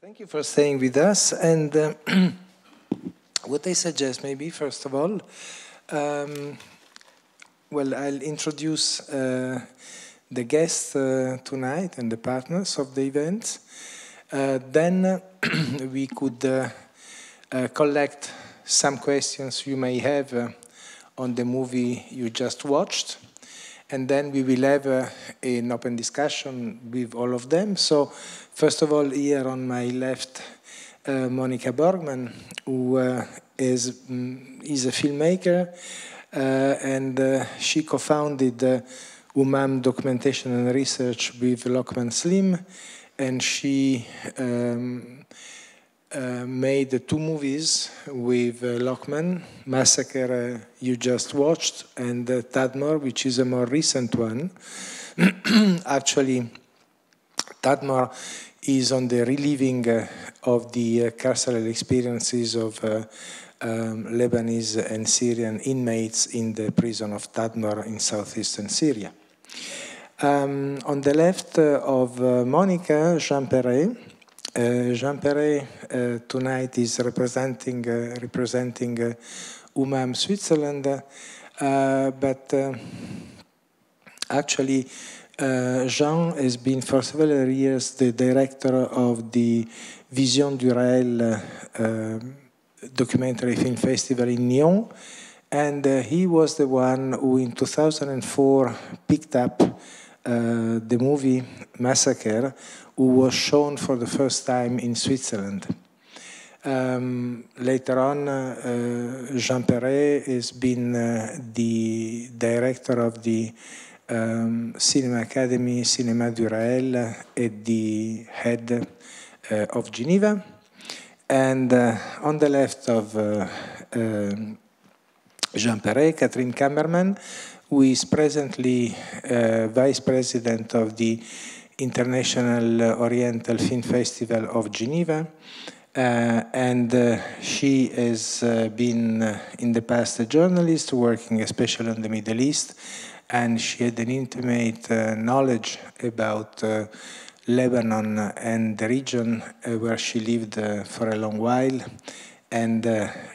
Thank you for staying with us. And uh, what I suggest, maybe, first of all, um, well, I'll introduce uh, the guests uh, tonight and the partners of the event. Uh, then we could uh, uh, collect some questions you may have on the movie you just watched and then we will have uh, an open discussion with all of them. So, first of all, here on my left, uh, Monika Borgmann, who uh, is, um, is a filmmaker, uh, and uh, she co-founded uh, UMAM Documentation and Research with Lokman Slim, and she um, uh, made two movies with uh, Lokman, Massaker uh, you just watched, and uh, Tadmor, which is a more recent one. Actually, Tadmor is on the reliving uh, of the uh, carceral experiences of um, Lebanese and Syrian inmates in the prison of Tadmor in southeastern Syria. Um, on the left of Monika, Jean Perret, Jean Perret uh, tonight is representing uh, representing UMAM Switzerland, but actually Jean has been for several years the director of the Visions du Réel documentary film festival in Nyon, and uh, he was the one who in 2004 picked up uh, the movie Massaker, who was shown for the first time in Switzerland. Um, later on, uh, Jean Perret has been uh, the director of the um, Cinema Academy, Cinema du Réel, at the head uh, of Geneva. And uh, on the left of uh, Jean Perret, Catherine Kammermann, who is presently uh, vice president of the International Oriental Film Festival of Geneva. Uh, and uh, she has uh, been uh, in the past a journalist working especially on the Middle East, and she had an intimate uh, knowledge about uh, Lebanon and the region where she lived for a long while, and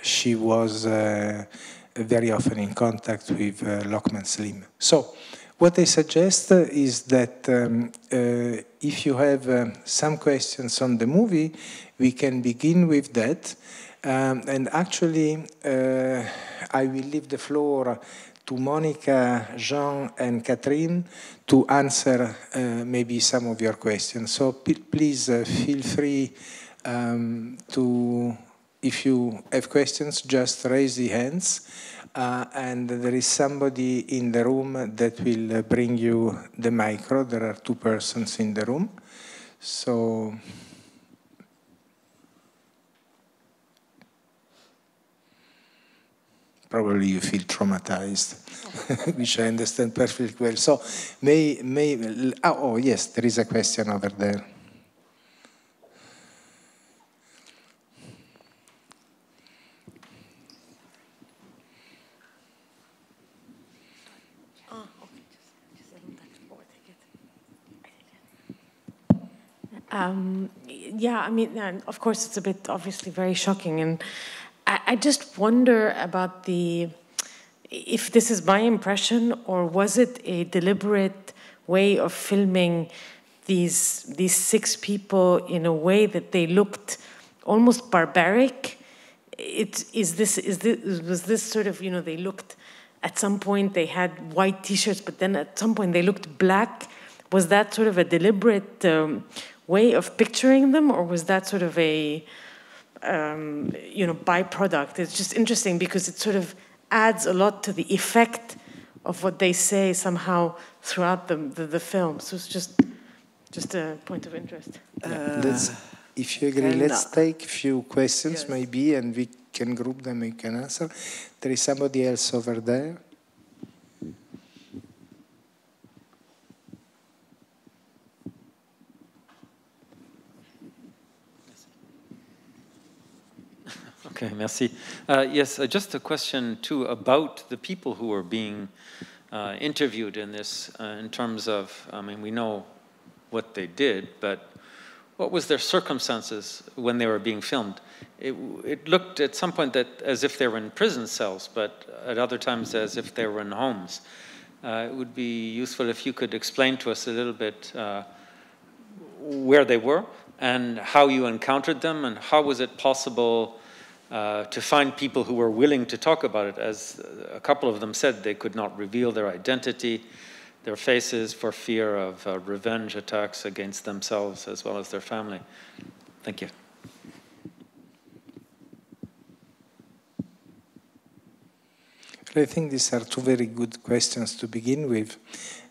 she was very often in contact with Lokman Slim. So what I suggest is that um, uh, if you have uh, some questions on the movie, we can begin with that. Um, and actually, uh, I will leave the floor to Monika, Jean, and Catherine to answer uh, maybe some of your questions. So please uh, feel free um, to, if you have questions, just raise the hands uh, and there is somebody in the room that will bring you the micro. There are two persons in the room. So probably you feel traumatized, which I understand perfectly well. So may, may, oh, oh yes, there is a question over there. Um, yeah, I mean, of course, it's a bit obviously very shocking, and I, I, just wonder about the if this is my impression or was it a deliberate way of filming these these six people in a way that they looked almost barbaric. It is this is this was this sort of you know they looked at some point they had white t-shirts, but then at some point they looked black. Was that sort of a deliberate? Um, way of picturing them, or was that sort of a um, you know byproduct? It's just interesting because it sort of adds a lot to the effect of what they say somehow throughout the the, the film. So it's just just a point of interest. Uh, if you agree, let's take a few questions yes. maybe, and we can group them. We can answer. There is somebody else over there. Okay, merci. Uh, yes, uh, just a question too about the people who are being uh, interviewed in this, uh, in terms of, I mean, we know what they did, but what was their circumstances when they were being filmed? It, it looked at some point that as if they were in prison cells, but at other times as if they were in homes. Uh, it would be useful if you could explain to us a little bit uh, where they were and how you encountered them and how was it possible uh, to find people who were willing to talk about it. As a couple of them said, they could not reveal their identity their faces for fear of uh, revenge attacks against themselves as well as their family. Thank you. I think these are two very good questions to begin with.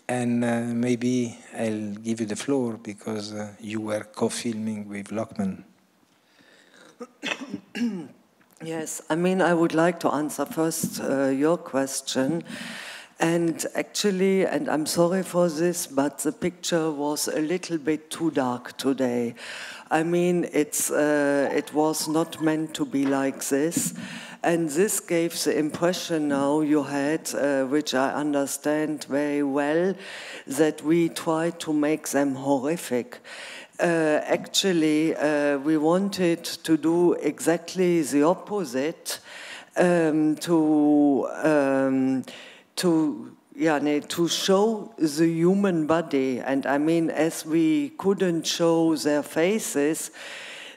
And uh, maybe I'll give you the floor because uh, you were co filming with Lokman. yes, I mean, I would like to answer first uh, your question. And actually, and I'm sorry for this, but the picture was a little bit too dark today. I mean, it's, uh, it was not meant to be like this. And this gave the impression now you had, uh, which I understand very well, that we tried to make them horrific. Uh, actually, uh, we wanted to do exactly the opposite um, to. Um, to yeah, to show the human body. And I mean, as we couldn't show their faces,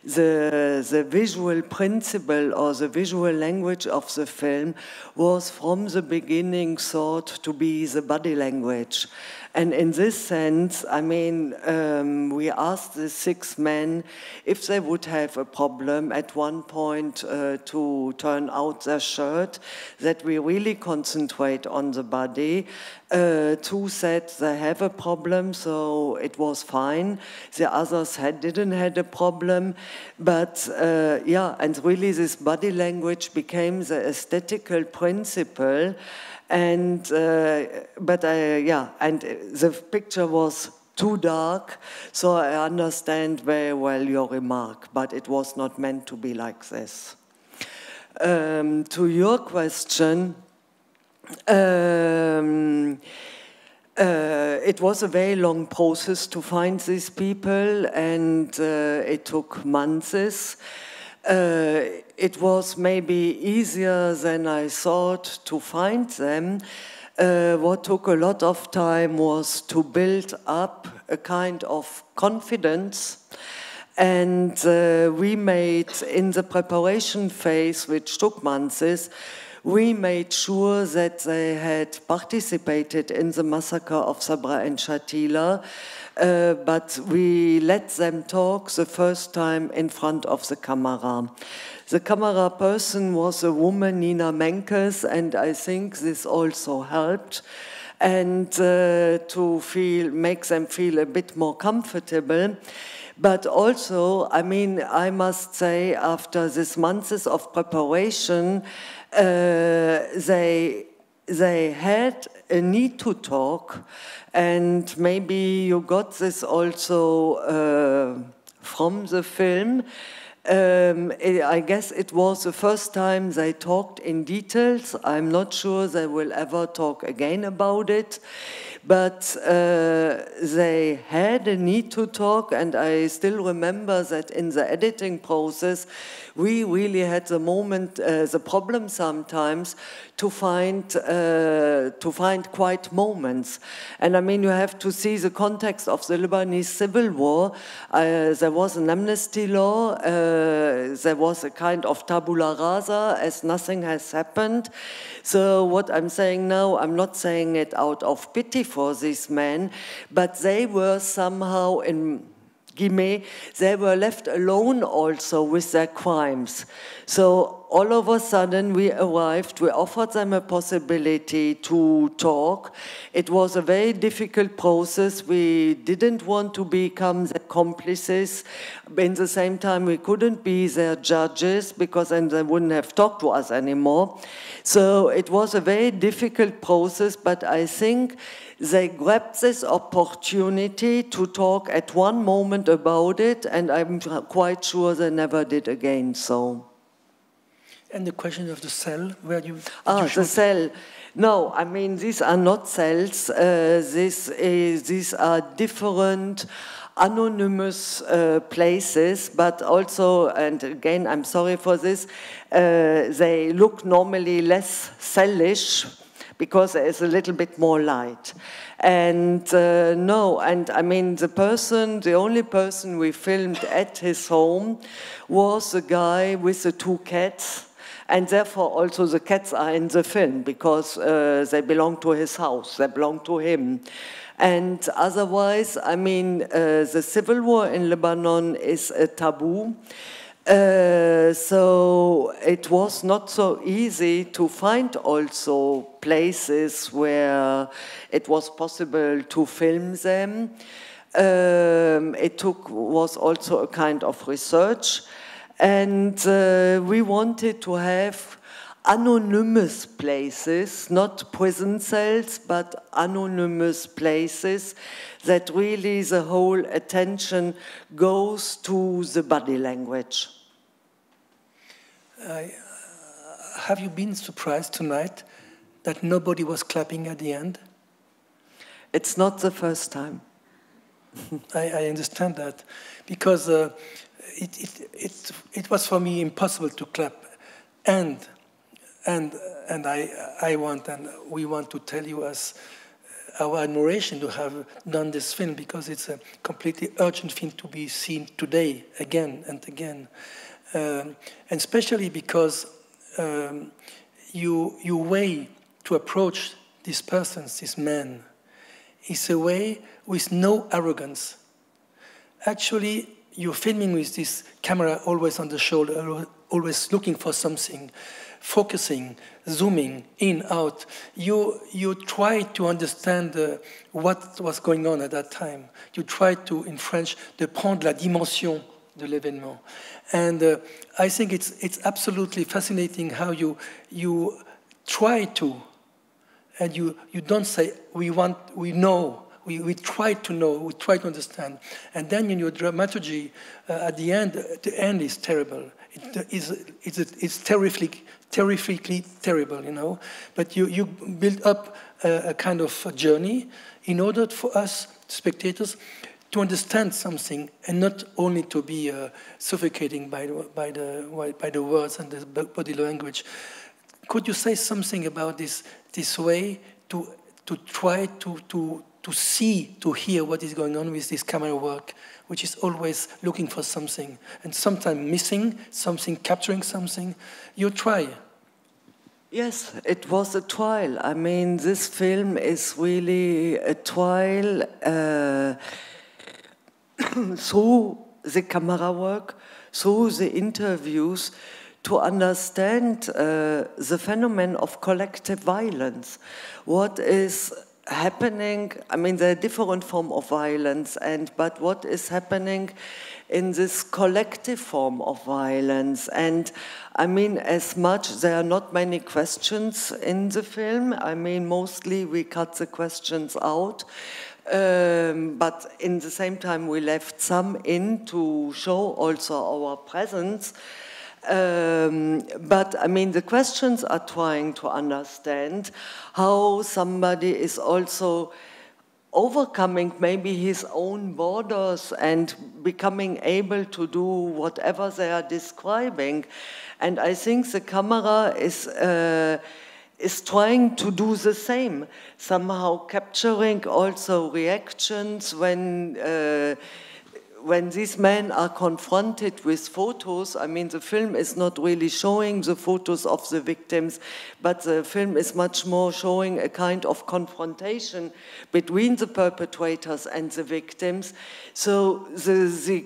the, the visual principle or the visual language of the film was from the beginning thought to be the body language. And in this sense, I mean, um, we asked the six men if they would have a problem at one point uh, to turn out their shirt, that we really concentrate on the body. Uh, two said they have a problem, so it was fine. The others had, didn't had a problem. But uh, yeah, and really this body language became the aesthetical principle. And uh, but I, yeah, and the picture was too dark, so I understand very well your remark, but it was not meant to be like this. Um, to your question, um, uh, it was a very long process to find these people, and uh, it took months. Uh, it was maybe easier than I thought to find them. Uh, what took a lot of time was to build up a kind of confidence. And uh, we made, in the preparation phase, which took months, we made sure that they had participated in the massacre of Sabra and Shatila uh, but we let them talk the first time in front of the camera. The camera person was a woman, Nina Menkes, and I think this also helped and uh, to feel make them feel a bit more comfortable. But also, I mean, I must say, after these months of preparation, uh, they they had a need to talk, and maybe you got this also uh, from the film. Um, I guess it was the first time they talked in details. I'm not sure they will ever talk again about it. But uh, they had a need to talk, and I still remember that in the editing process, we really had the moment, uh, the problem sometimes to find uh, to find quiet moments. And I mean, you have to see the context of the Lebanese civil war. Uh, there was an amnesty law. Uh, there was a kind of tabula rasa, as nothing has happened. So what I'm saying now, I'm not saying it out of pity for these men, but they were somehow in Guillemets, they were left alone also with their crimes. So all of a sudden we arrived, we offered them a possibility to talk. It was a very difficult process. We didn't want to become accomplices. In the same time, we couldn't be their judges because then they wouldn't have talked to us anymore. So it was a very difficult process, but I think they grabbed this opportunity to talk at one moment about it, and I'm quite sure they never did again so. And the question of the cell, where you. Ah, you the cell. No, I mean, these are not cells. Uh, this is, these are different anonymous uh, places, but also, and again, I'm sorry for this, uh, they look normally less cellish because there is a little bit more light. And uh, no, and I mean, the person, the only person we filmed at his home was the guy with the two cats. And therefore, also the cats are in the film because uh, they belong to his house, they belong to him. And otherwise, I mean, uh, the civil war in Lebanon is a taboo. Uh, so it was not so easy to find also places where it was possible to film them. Um, it took was also a kind of research, and uh, we wanted to have anonymous places, not prison cells, but anonymous places that really the whole attention goes to the body language. Uh, have you been surprised tonight that nobody was clapping at the end? It's not the first time. I, I, understand that because uh, it, it, it, it was for me impossible to clap. And, and, and I, I want, and we want to tell you as our admiration to have done this film because it's a completely urgent film to be seen today, again and again. Um, and especially because um, you, you way to approach these persons, these men, is a way with no arrogance. Actually, you're filming with this camera always on the shoulder, always looking for something, focusing, zooming in, out. You, you try to understand uh, what was going on at that time. You try to, in French, de prendre la dimension de l'événement. And uh, I think it's, it's absolutely fascinating how you, you try to, and you, you don't say, we want, we know, we, we try to know, we try to understand. And then in your dramaturgy, uh, at the end, the end is terrible. It is, it's, it's terrific, terrifically terrible, you know. But you, you build up a, a kind of journey in order for us, spectators, to understand something and not only to be uh, suffocating by, by, the, by the words and the body language. Could you say something about this, this way to, to try to, to, to see, to hear what is going on with this camera work, which is always looking for something and sometimes missing something, capturing something? You try. Yes, it was a trial. I mean, this film is really a trial. Uh, through the camera work, through the interviews, to understand uh, the phenomenon of collective violence. What is happening? I mean, there are different forms of violence, and but what is happening in this collective form of violence? And I mean, as much there are not many questions in the film. I mean, mostly we cut the questions out. Um, but in the same time, we left some in to show also our presence. Um, but I mean, the questions are trying to understand how somebody is also overcoming maybe his own borders and becoming able to do whatever they are describing. And I think the camera is. Uh, is trying to do the same, somehow capturing also reactions when uh, when these men are confronted with photos, I mean, the film is not really showing the photos of the victims, but the film is much more showing a kind of confrontation between the perpetrators and the victims. So the, the,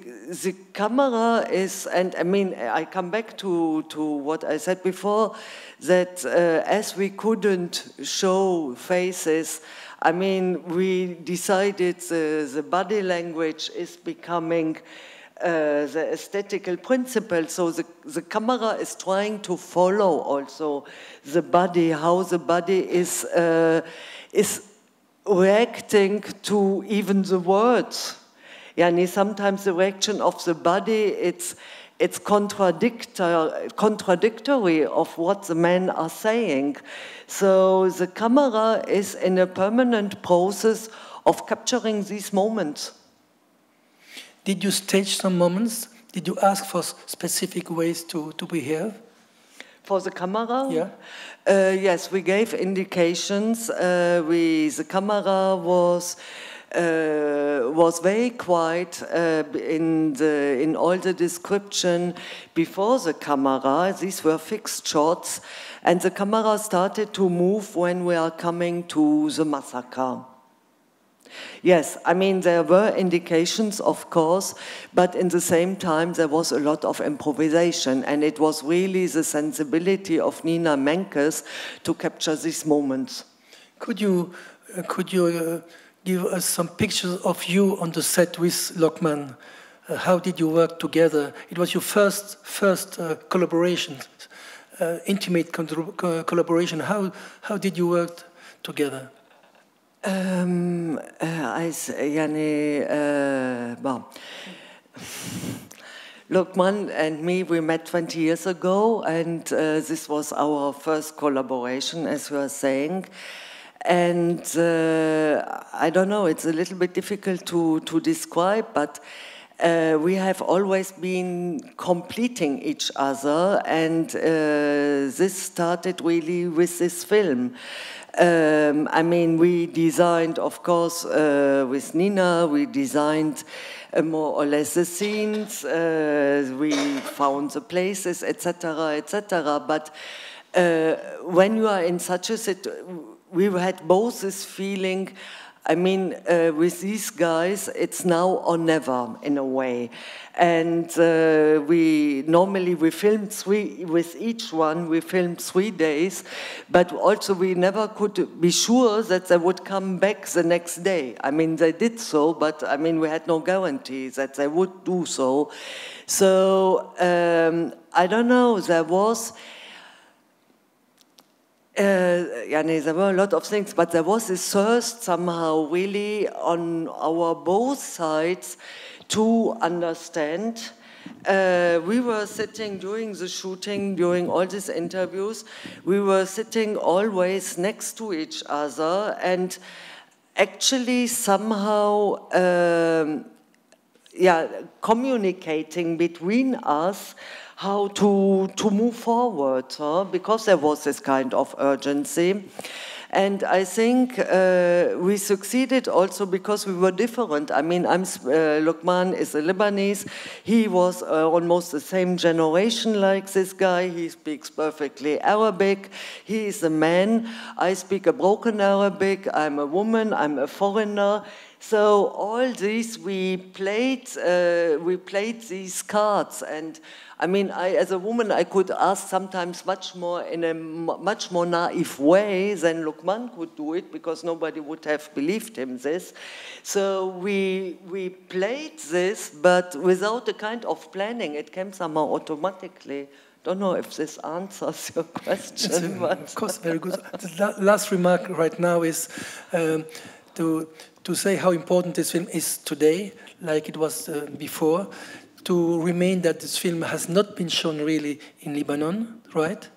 the camera is, and I mean, I come back to, to what I said before, that uh, as we couldn't show faces, I mean, we decided the, the body language is becoming uh, the aesthetical principle. So the, the camera is trying to follow also the body, how the body is, uh, is reacting to even the words. Yani sometimes the reaction of the body, it's, it's contradictory of what the men are saying. So the camera is in a permanent process of capturing these moments. did you stage some moments? Did you ask for specific ways to, to behave? For the camera? Yeah. Uh, yes, we gave indications. Uh, we, the camera was was very quiet uh, in, the, in all the description before the camera. These were fixed shots, and the camera started to move when we are coming to the massacre. Yes, I mean, there were indications, of course, but in the same time, there was a lot of improvisation, and it was really the sensibility of Nina Menkes to capture these moments. Could you, uh, could you uh, give us some pictures of you on the set with Lokman. Uh, how did you work together? It was your first first uh, collaboration, uh, intimate co collaboration. How how did you work together? Um, uh, عايز يعني uh, well. Lokman and me, we met 20 years ago, and uh, this was our first collaboration, as you are saying. And uh, I don't know, it's a little bit difficult to, to describe, but uh, we have always been completing each other, and uh, this started really with this film. Um, I mean, we designed, of course, uh, with Nina, we designed uh, more or less the scenes, uh, we found the places, etc., etc. But uh, when you are in such a situation, we had both this feeling I mean, uh, with these guys, it's now or never in a way. And uh, we normally we filmed three with each one. We filmed three days, but also we never could be sure that they would come back the next day. I mean, they did so, but I mean, we had no guarantee that they would do so. So um, I don't know. There was uh, there were a lot of things, but there was this thirst somehow really on our both sides to understand. Uh, we were sitting during the shooting, during all these interviews, we were sitting always next to each other and actually somehow, um, yeah, communicating between us how to, to move forward, huh? because there was this kind of urgency. And I think uh, we succeeded also because we were different. I mean, I'm, uh, Lokman is a Lebanese. He was uh, almost the same generation like this guy. He speaks perfectly Arabic. He is a man. I speak a broken Arabic. I'm a woman. I'm a foreigner. So all these we played, uh, we played these cards, and I mean, I, as a woman, I could ask sometimes much more in a much more naive way than Lokman could do it because nobody would have believed him this. So we we played this, but without a kind of planning. It came somehow automatically. Don't know if this answers your question. A, of course, very good. the last remark right now is um, to to say how important this film is today, like it was uh, before, to remain that this film has not been shown really in Lebanon, right?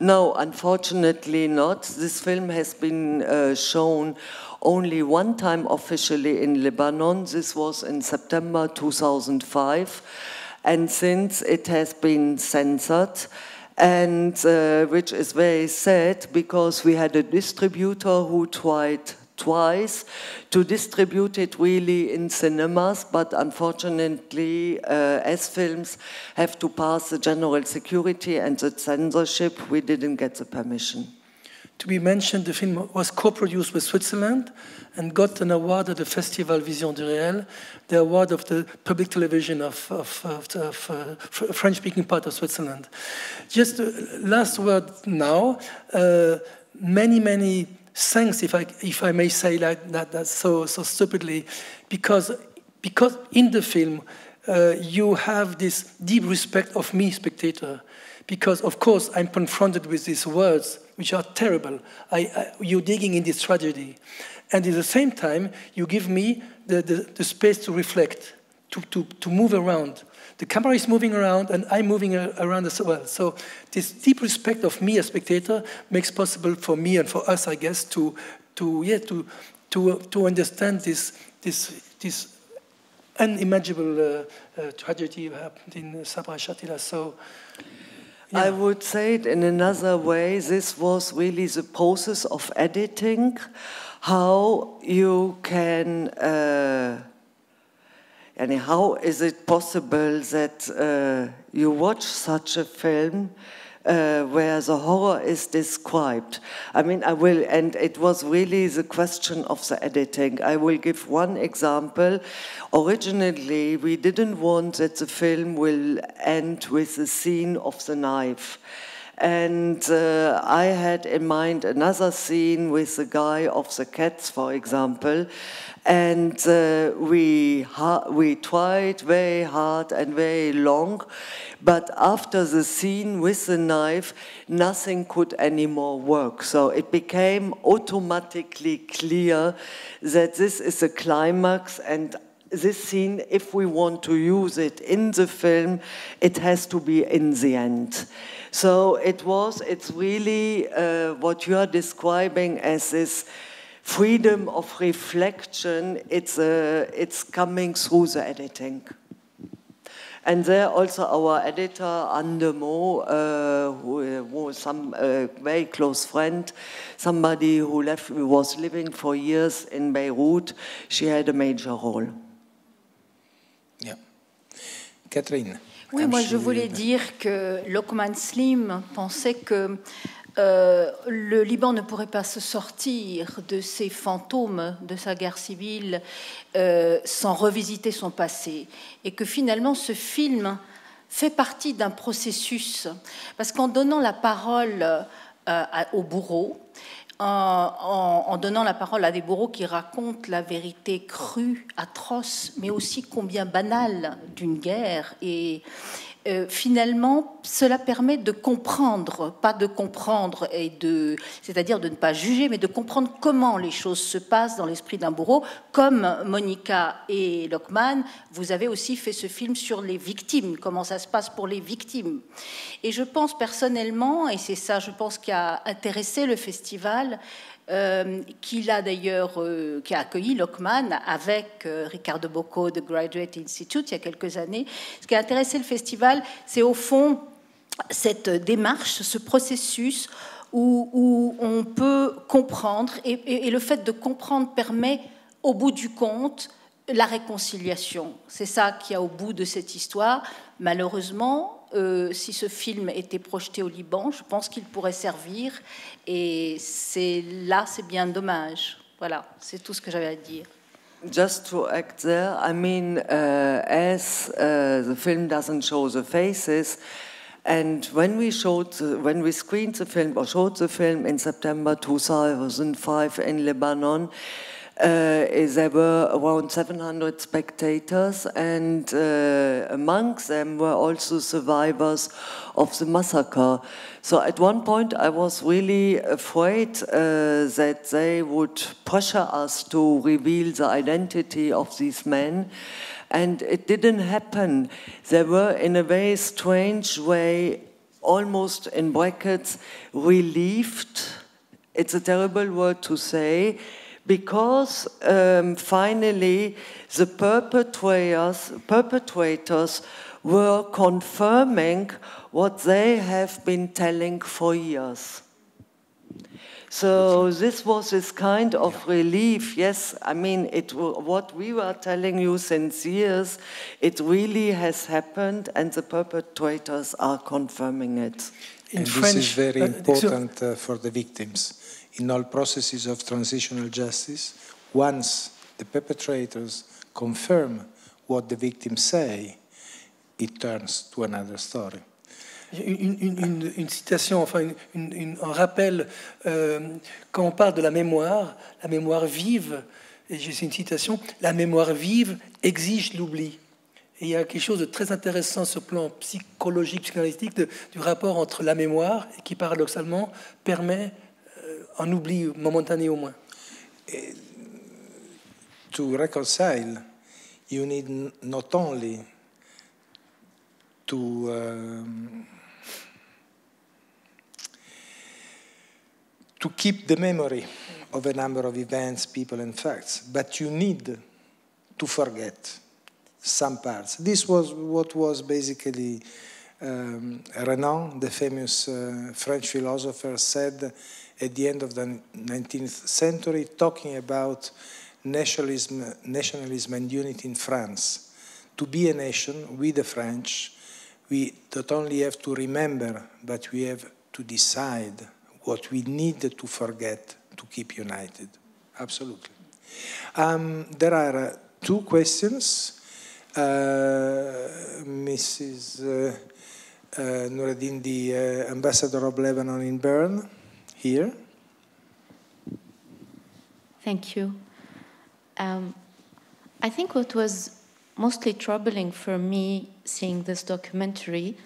No, unfortunately not. This film has been uh, shown only one time officially in Lebanon. This was in September 2005. And since it has been censored, and uh, which is very sad because we had a distributor who tried twice to distribute it really in cinemas, but unfortunately, uh, as films have to pass the general security and the censorship, we didn't get the permission. To be mentioned, the film was co-produced with Switzerland and got an award at the Festival Visions du Réel, the award of the public television of, of, of, of uh, French-speaking part of Switzerland. Just uh, last word now, uh, many, many thanks, if I, if I may say like that, that so, so stupidly, because, because in the film uh, you have this deep respect of me, spectator, because of course I'm confronted with these words, which are terrible. I, I, you're digging in this tragedy. And at the same time, you give me the, the, the space to reflect, to, to, to move around, the camera is moving around and I'm moving around as well. So this deep respect of me as spectator makes possible for me and for us, I guess, to, to, yeah, to, to, to understand this, this, this unimaginable uh, uh, tragedy happened in Sabra Shatila. So I would say it in another way. This was really the process of editing, how you can, uh, and how is it possible that uh, you watch such a film uh, where the horror is described. I mean, I will, and it was really the question of the editing. I will give one example. Originally, we didn't want that the film will end with the scene of the knife. And uh, I had in mind another scene with the guy of the cats, for example. And uh, we, we tried very hard and very long. But after the scene with the knife, nothing could anymore work. So it became automatically clear that this is a climax and this scene, if we want to use it in the film, it has to be in the end. So it was, it's really uh, what you are describing as this freedom of reflection, it's, uh, it's coming through the editing. And there also our editor, Andemo, uh, who was some uh, very close friend, somebody who left, was living for years in Beirut, she had a major role. Catherine. Oui, moi je voulais dire que Lokman Slim pensait que euh, le Liban ne pourrait pas se sortir de ces fantômes de sa guerre civile euh, sans revisiter son passé. Et que finalement ce film fait partie d'un processus. Parce qu'en donnant la parole euh, aux bourreaux, en, donnant la parole à des bourreaux qui racontent la vérité crue, atroce, mais aussi combien banale d'une guerre. Et, euh, finalement, cela permet de comprendre, pas de comprendre et de, c'est-à-dire de ne pas juger, mais de comprendre comment les choses se passent dans l'esprit d'un bourreau. Comme Monica et Lockman, vous avez aussi fait ce film sur les victimes, comment ça se passe pour les victimes. Et je pense personnellement, et c'est ça, je pense, qui a intéressé le festival, euh, qu'il d'ailleurs, euh, qui a accueilli Lockman avec euh, Ricardo Bocco de Graduate Institute il y a quelques années. Ce qui a intéressé le festival, c'est au fond cette démarche, ce processus où, on peut comprendre, et, le fait de comprendre permet, au bout du compte, la réconciliation. C'est ça qui a au bout de cette histoire. Malheureusement, euh, si ce film était projeté au Liban, je pense qu'il pourrait servir. Et c'est là, c'est bien dommage. Voilà, c'est tout ce que j'avais à dire. Just to act there, I mean, uh, as uh, the film doesn't show the faces, and when we showed, when we screened the film or showed the film in September 2005 in Lebanon, there were around 700 spectators, and uh, amongst them were also survivors of the massacre. So at one point, I was really afraid uh, that they would pressure us to reveal the identity of these men. And it didn't happen. They were, in a very strange way, almost in brackets, relieved. It's a terrible word to say because um, finally the perpetrators, perpetrators were confirming what they have been telling for years. So this was this kind of relief. Yes, I mean, it, what we were telling you since years, it really has happened, and the perpetrators are confirming it. In and French, this is very uh, important uh, for the victims in all processes of transitional justice, once the perpetrators confirm what the victims say, it turns to another story. Une, une, une, citation, enfin un rappel, euh, quand on parle de la mémoire, la mémoire vive, et j'ai une citation, la mémoire vive exige l'oubli. Et il y a quelque chose de très intéressant sur le plan psychologique, psychanalytique, de, du rapport entre la mémoire, qui paradoxalement permet un oubli momentané au moins. To reconcile, you need not only to um, to keep the memory of a number of events, people, and facts, but you need to forget. some parts. This was what was basically um, Renan, the famous uh, French philosopher, said at the end of the 19th century, talking about nationalism, nationalism and unity in France. To be a nation, we the French, we not only have to remember, but we have to decide what we need to forget to keep united. Absolutely. Um, there are uh, two questions. Uh, Mrs. Uh, Nureddin, the uh, ambassador of Lebanon in Bern, here. Thank you. Um, I think what was mostly troubling for me seeing this documentary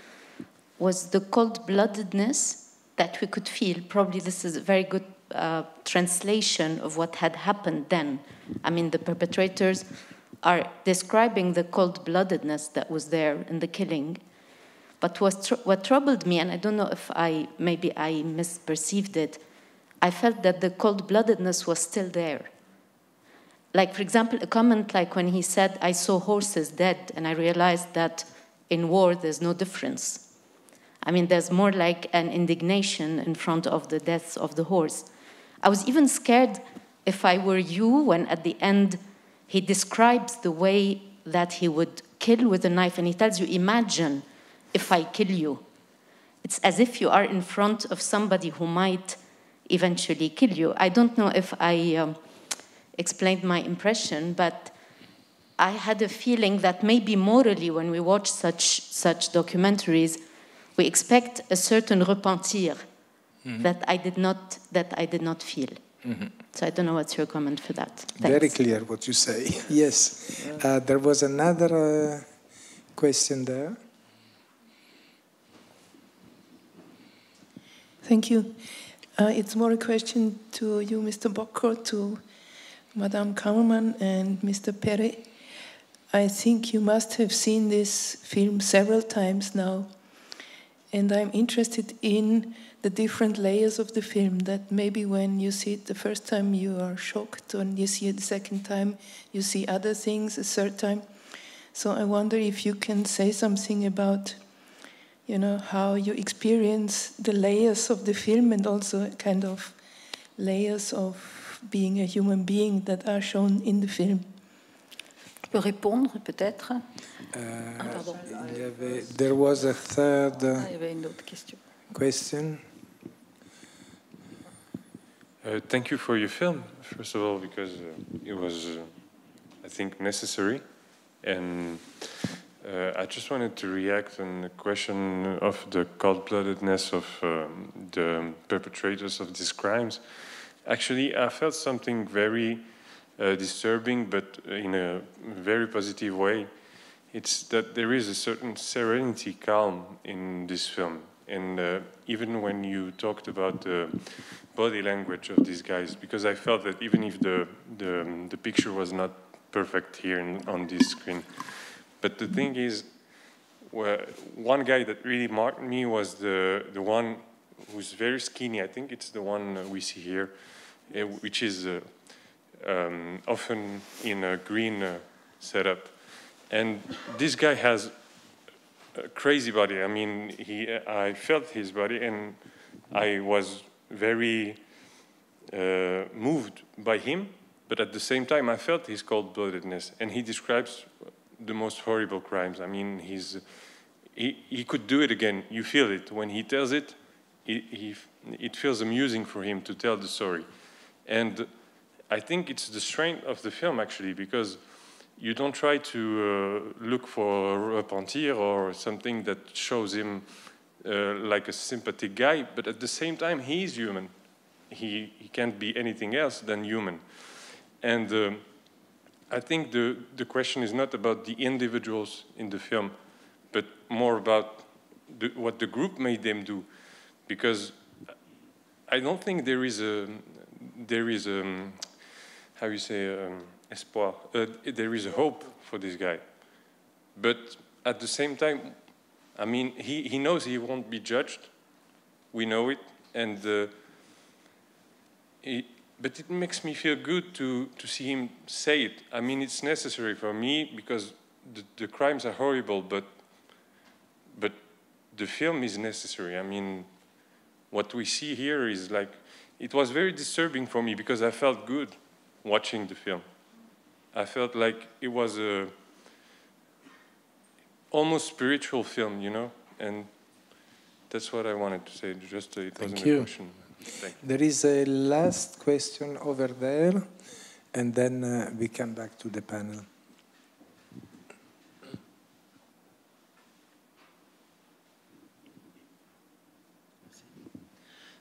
was the cold bloodedness that we could feel. Probably this is a very good uh, translation of what had happened then. I mean, the perpetrators are describing the cold bloodedness that was there in the killing. But what, what troubled me, and I don't know if I maybe I misperceived it, I felt that the cold bloodedness was still there. Like, for example, a comment like when he said, I saw horses dead, and I realized that in war there's no difference. I mean, there's more like an indignation in front of the deaths of the horse. I was even scared if I were you when at the end he describes the way that he would kill with a knife and he tells you, Imagine if I kill you. It's as if you are in front of somebody who might eventually kill you. I don't know if I um, explained my impression, but I had a feeling that maybe morally, when we watch such, such documentaries, we expect a certain repentir mm-hmm. that I did not that I did not feel. Mm-hmm. So I don't know what's your comment for that. Thanks. Very clear what you say. yes, uh, there was another uh, question there. Thank you. Uh, it's more a question to you, Mr. Bocco, to Madame Kammermann and Mr. Perret. I think you must have seen this film several times now. And I'm interested in the different layers of the film that maybe when you see it the first time you are shocked, and you see it the second time you see other things, a third time. So I wonder if you can say something about you know, how you experience the layers of the film and also kind of layers of being a human being that are shown in the film. Je peux répondre peut-être uh, ah, y avait, There was a third uh, ah, il y avait une autre question. question. Uh, thank you for your film, first of all, because uh, it was, uh, I think, necessary. And uh, I just wanted to react on the question of the cold-bloodedness of um, the perpetrators of these crimes. Actually, I felt something very uh, disturbing, but in a very positive way. It's that there is a certain serenity, calm in this film. And uh, even when you talked about the body language of these guys, because I felt that even if the, the, the picture was not perfect here in, on this screen, but the thing is, one guy that really marked me was the, the one who's very skinny. I think it's the one we see here, eh, which is uh, um, often in a green uh, setup. And this guy has a crazy body. I mean, he, I felt his body and I was very uh, moved by him, but at the same time, I felt his cold bloodedness. And he describes the most horrible crimes. I mean, he's, he, he could do it again. You feel it. When he tells it, he, he, it feels amusing for him to tell the story. And I think it's the strength of the film, actually, because you don't try to uh, look for a repentir or something that shows him uh, like a sympathetic guy, but at the same time, he is human. He, he can't be anything else than human. And uh, I think the, the question is not about the individuals in the film, but more about the, what the group made them do. Because I don't think there is a, there is a, how you say, um, espoir, uh, there is a hope for this guy. But at the same time, I mean, he, he knows he won't be judged. We know it. And uh, but it makes me feel good to, to see him say it. I mean, it's necessary for me because the, the crimes are horrible, but but the film is necessary. I mean, what we see here is like it was very disturbing for me because I felt good watching the film. I felt like it was a almost spiritual film, you know, and that's what I wanted to say. Just uh, it Thank wasn't you. a question. Thank you. There is a last question over there, and then uh, we come back to the panel.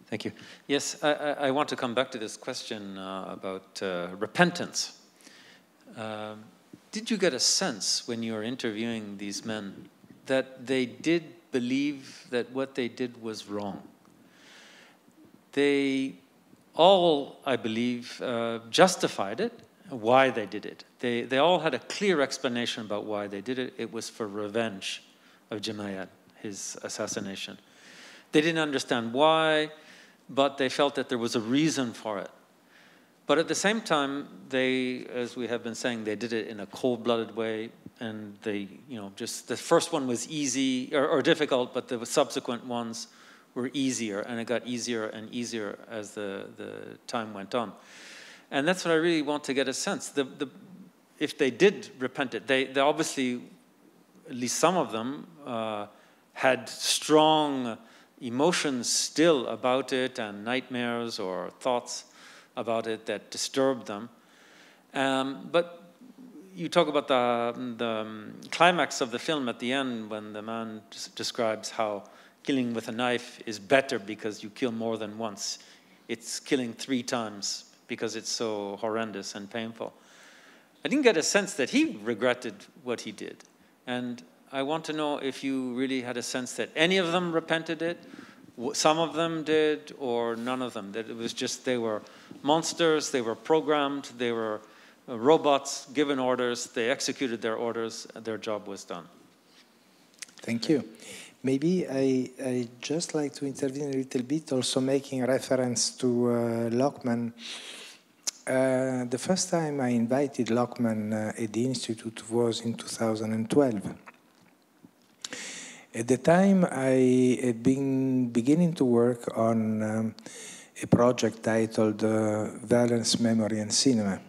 Thank you. Yes, I, I, I want to come back to this question uh, about uh, repentance. Um, did you get a sense when you were interviewing these men that they did believe that what they did was wrong? They all, I believe, uh, justified it, why they did it. They, they all had a clear explanation about why they did it. It was for revenge of Gemayel, his assassination. They didn't understand why, but they felt that there was a reason for it. But at the same time, they, as we have been saying, they did it in a cold-blooded way, and they, you know, just the first one was easy or, or difficult, but the subsequent ones were easier, and it got easier and easier as the, the time went on. And that's what I really want to get a sense. The, the, if they did repent it, they, they obviously, at least some of them, uh, had strong emotions still about it and nightmares or thoughts about it that disturbed them. Um, but you talk about the, the climax of the film at the end when the man describes how killing with a knife is better because you kill more than once. It's killing three times because it's so horrendous and painful. I didn't get a sense that he regretted what he did. And I want to know if you really had a sense that any of them repented it, some of them did, or none of them. That it was just they were monsters, they were programmed, they were uh, robots given orders, they executed their orders, their job was done. Thank you. Maybe I, I just like to intervene a little bit, also making reference to uh, Lokman. Uh, the first time I invited Lokman uh, at the Institute was in 2012. At the time, I had been beginning to work on um, a project titled uh, Violence, Memory and Cinema,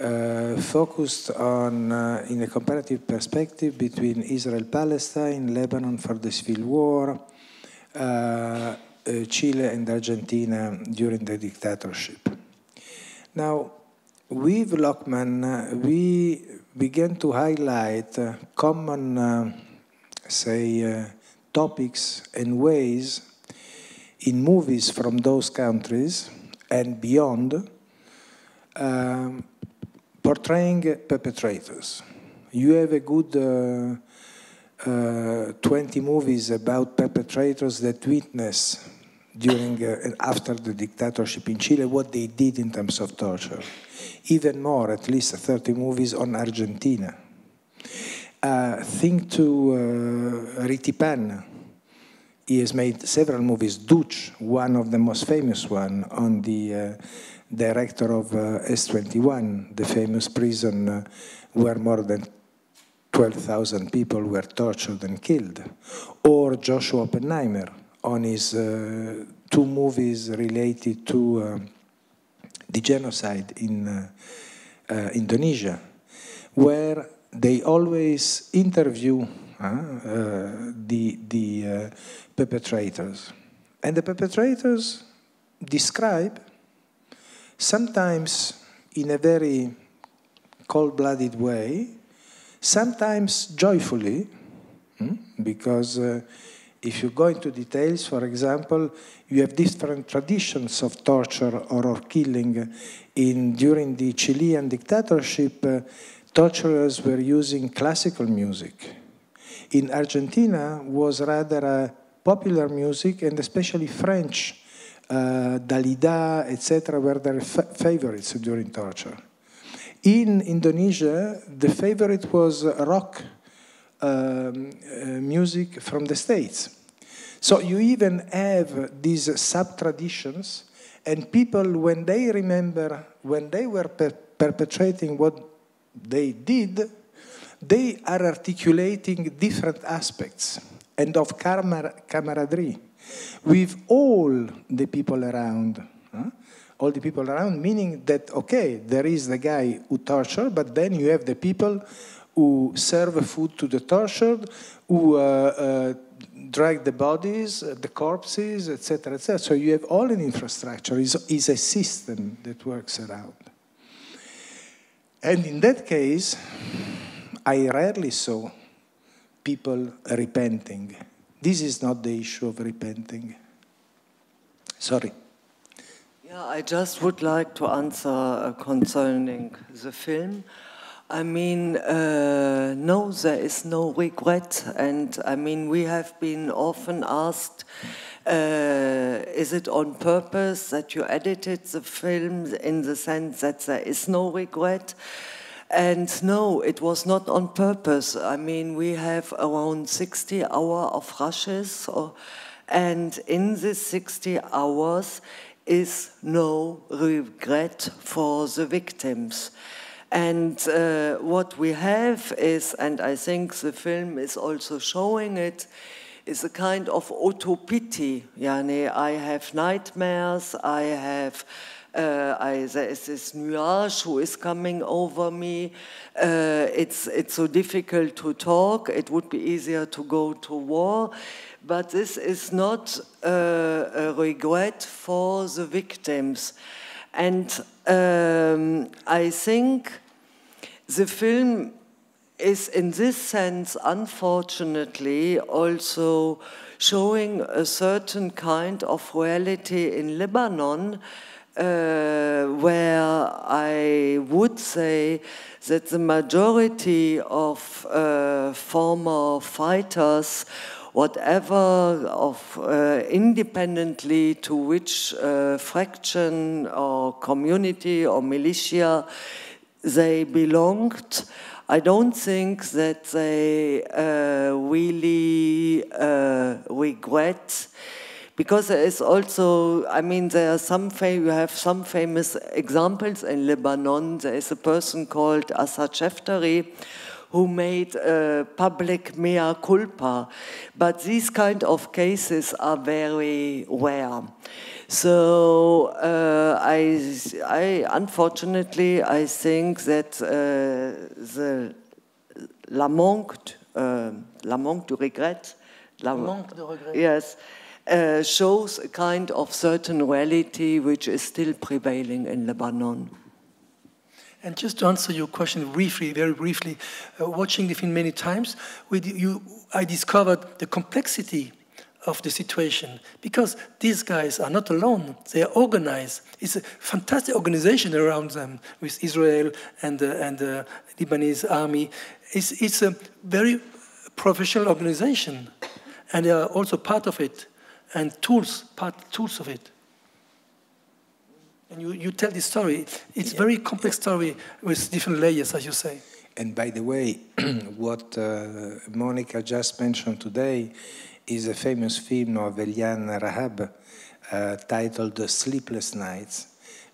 uh, focused on, uh, in a comparative perspective, between Israel-Palestine, Lebanon for the Civil War, uh, uh, Chile and Argentina during the dictatorship. Now, with Lokman, uh, we began to highlight common say, topics and ways in movies from those countries and beyond um, portraying perpetrators. You have a good uh, uh, 20 movies about perpetrators that witness during uh, and after the dictatorship in Chile what they did in terms of torture. Even more, at least 30 movies on Argentina uh, think to uh, Rithy Panh. He has made several movies. Duch, one of the most famous one, on the uh, director of uh, S21, the famous prison uh, where more than 12,000 people were tortured and killed. Or Joshua Oppenheimer on his uh, two movies related to the genocide in Indonesia, where they always interview uh, uh, the, the uh, perpetrators. And the perpetrators describe, sometimes in a very cold blooded way, sometimes joyfully, hmm, because uh, if you go into details, for example, you have different traditions of torture or of killing. In, during the Chilean dictatorship, uh, torturers were using classical music. In Argentina was rather popular music and especially French, uh, Dalida, etc., were their favorites during torture. In Indonesia, the favorite was rock um, uh, music from the States. So you even have these sub-traditions, and people, when they remember, when they were per perpetrating what they did, they are articulating different aspects and of camar- camaraderie with all the people around. huh? All the people around, meaning that, okay, there is the guy who tortured, but then you have the people who serve food to the tortured, who uh, uh, drag the bodies, uh, the corpses, etc., etc. So you have all an infrastructure. It's, it's a system that works around. And in that case, I rarely saw people repenting. This is not the issue of repenting. Sorry. Yeah, I just would like to answer uh, concerning the film. I mean, uh, no, there is no regret. And I mean, we have been often asked, uh, is it on purpose that you edited the film in the sense that there is no regret? And no, it was not on purpose. I mean, we have around 60 hours of rushes, or, and in these 60 hours is no regret for the victims. And uh, what we have is, and I think the film is also showing it, is a kind of autopity. Yani, I have nightmares, I have, uh, I, there is this nuage who is coming over me. Uh, it's, it's so difficult to talk, it would be easier to go to war. But this is not a regret for the victims. And um, I think the film is, in this sense, unfortunately, also showing a certain kind of reality in Lebanon. Uh, where I would say that the majority of uh, former fighters whatever of uh, independently to which uh, fraction or community or militia they belonged, I don't think that they uh, really uh, regret because there is also, I mean, there are some, you have some famous examples in Lebanon. There is a person called Assad Cheftari, who made public mea culpa. But these kind of cases are very rare. So uh, I, I, unfortunately, I think that uh, the la manque, uh, la manque de regret, la, Manque de regret. yes, uh, shows a kind of certain reality which is still prevailing in Lebanon. And just to answer your question briefly, very briefly, uh, watching the film many times, you, I discovered the complexity of the situation because these guys are not alone; they are organized. It's a fantastic organization around them with Israel and the, and the Lebanese army. It's, it's a very professional organization, and they are also part of it, and tools, part tools of it. And you, you tell this story. It's Yeah. very complex story with different layers, as you say. And by the way, what uh, Monika just mentioned today is a famous film of Eliane Raheb uh, titled The Sleepless Nights,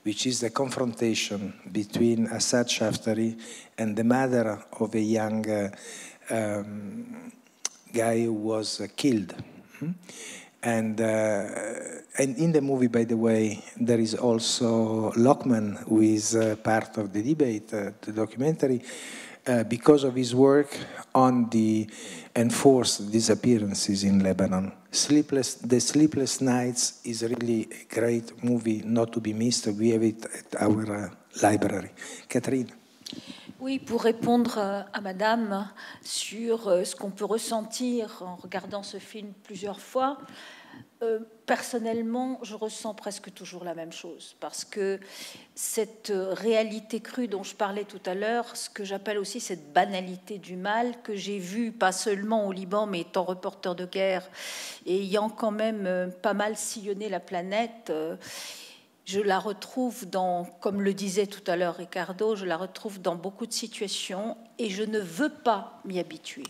which is the confrontation between Assad Shaftari and the mother of a young uh, um, guy who was uh, killed. Hmm? And, uh, and in the movie, by the way, there is also Lokman, who is uh, part of the debate, uh, the documentary, because of his work on the enforced disappearances in Lebanon. Sleepless, the Sleepless Nights is really a great movie, not to be missed. We have it at our library. Catherine. Oui, pour répondre euh, à Madame sur euh, ce qu'on peut ressentir en regardant ce film plusieurs fois, euh, personnellement, je ressens presque toujours la même chose parce que cette réalité crue dont je parlais tout à l'heure, ce que j'appelle aussi cette banalité du mal que j'ai vu pas seulement au Liban, mais étant reporter de guerre et ayant quand même pas mal sillonné la planète. Je la retrouve dans, comme le disait tout à l'heure Ricardo, je la retrouve dans beaucoup de situations et je ne veux pas m'y habituer.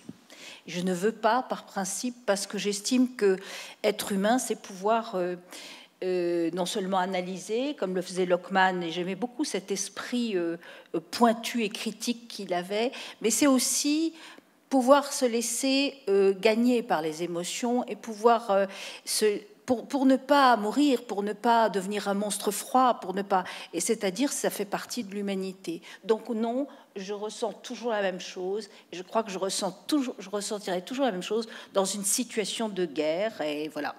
Je ne veux pas par principe parce que j'estime que être humain, c'est pouvoir euh, euh, non seulement analyser, comme le faisait Lockman, et j'aimais beaucoup cet esprit euh, pointu et critique qu'il avait, mais c'est aussi pouvoir se laisser gagner par les émotions et pouvoir se pour, pour, ne pas mourir, pour ne pas devenir un monstre froid, pour ne pas. Et c'est-à-dire, ça fait partie de l'humanité. Donc, non, je ressens toujours la même chose. Et je crois que je, ressens toujours, je ressentirai toujours la même chose dans une situation de guerre. Et voilà.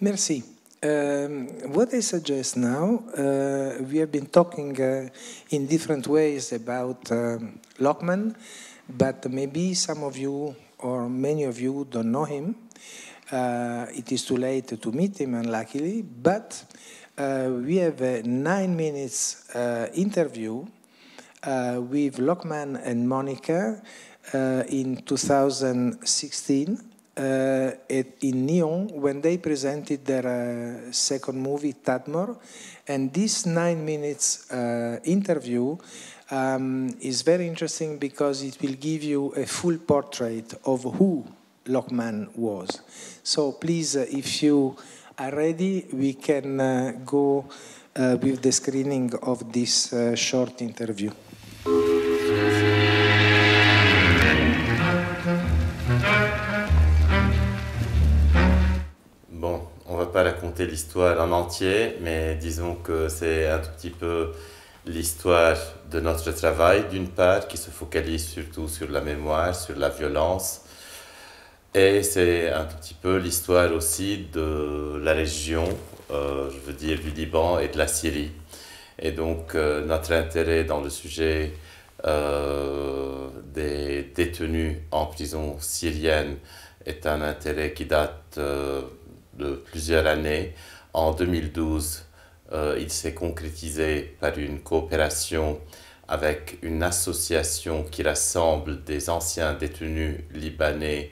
Merci. Um, what I suggest now, uh, we have been talking uh, in different ways about um, Lockman, but maybe some of you or many of you don't know him. Uh, it is too late to meet him, unluckily, but uh, we have a nine minutes uh, interview uh, with Lokman and Monika uh, in 2016 uh, at, in Nyon when they presented their second movie, Tadmor. And this nine minutes interview um, is very interesting because it will give you a full portrait of who Lockman was. So please, uh, if you are ready, we can uh, go uh, with the screening of this short interview. Bon, on va pas raconter l'histoire en entier, mais disons que c'est un tout petit peu l'histoire de notre travail, d'une part, qui se focalise surtout sur la mémoire, sur la violence, et c'est un tout petit peu l'histoire aussi de la région, euh, je veux dire du Liban et de la Syrie. Et donc euh, notre intérêt dans le sujet euh, des détenus en prison syrienne est un intérêt qui date de plusieurs années. En 2012, il s'est concrétisé par une coopération avec une association qui rassemble des anciens détenus libanais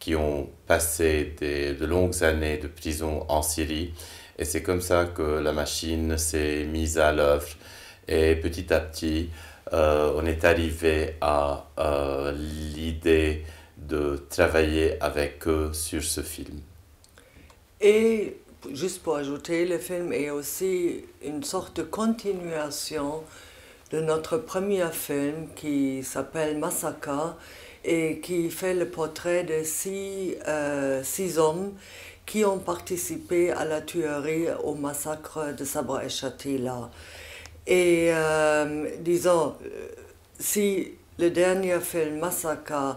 qui ont passé de longues années de prison en Syrie. Et c'est comme ça que la machine s'est mise à l'œuvre. Et petit à petit, euh, on est arrivé à euh, l'idée de travailler avec eux sur ce film. Et juste pour ajouter, le film est aussi une sorte de continuation de notre premier film qui s'appelle Massacre et qui fait le portrait de six, euh, six hommes qui ont participé à la tuerie au massacre de Sabra et Shatila. Et euh, disons, si le dernier film Massacre